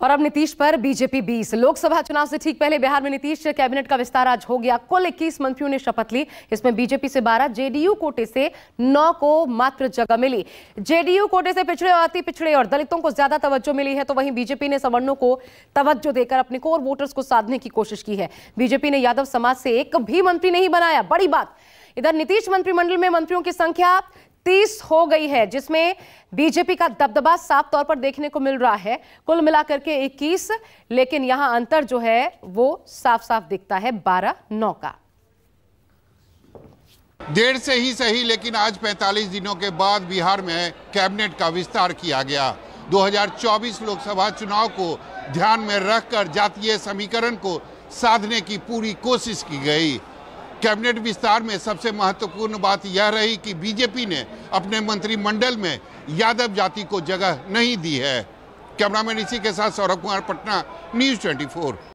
और अब नीतीश पर बीजेपी 20 लोकसभा चुनाव से ठीक पहले बिहार में नीतीश कैबिनेट का विस्तार आज हो गया। कुल 21 मंत्रियों ने शपथ ली। इसमें बीजेपी से 12 जेडीयू कोटे से 9 को मात्र जगह मिली। जेडीयू कोटे से पिछड़े और अति पिछड़े और दलितों को ज़्यादा तवज्जो मिली है तो वहीं बीजेपी ने सवर्णों को तवज्जो देकर अपने कोर वोटर्स को साधने की कोशिश की है। बीजेपी ने यादव समाज से एक भी मंत्री नहीं बनाया। बड़ी बात। इधर नीतीश मंत्रिमंडल में मंत्रियों की संख्या तीस हो गई है, जिसमें बीजेपी का दबदबा साफ़ तौर पर देखने को मिल रहा है। कुल मिलाकर के 21 लेकिन यहाँ अंतर जो है, वो साफ़ साफ़ दिखता है 12 नौ का। देर से ही सही, लेकिन आज 45 दिनों के बाद बिहार में कैबिनेट का विस्तार किया गया। 2024 लोकसभा चुनाव को ध्यान में रखकर जातीय समीकरण को साधने की पूरी कोशिश की गई। कैबिनेट विस्तार में सबसे महत्वपूर्ण बात यह रही कि बीजेपी ने अपने मंत्रिमंडल में यादव जाति को जगह नहीं दी है। कैमरामैन इसी के साथ सौरभ कुमार, पटना, न्यूज़ 24